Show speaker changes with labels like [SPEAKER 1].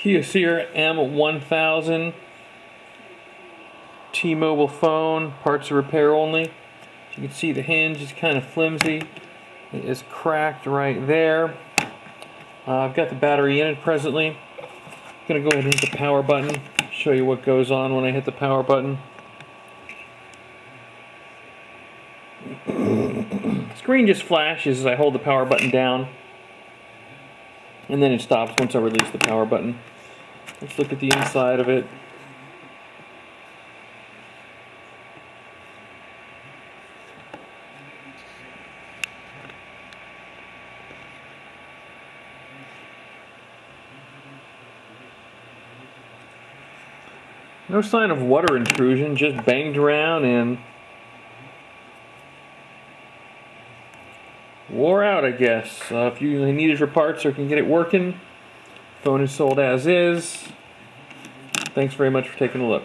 [SPEAKER 1] Kyocera M1000 T-Mobile phone, parts of repair only. You can see the hinge is kind of flimsy. It is cracked right there. Uh, I've got the battery in it presently. I'm going to go ahead and hit the power button, show you what goes on when I hit the power button. Screen just flashes as I hold the power button down. And then it stops once I release the power button. Let's look at the inside of it. No sign of water intrusion, just banged around and wore out, I guess. Uh, if you need it for parts or can get it working, phone is sold as is. Thanks very much for taking a look.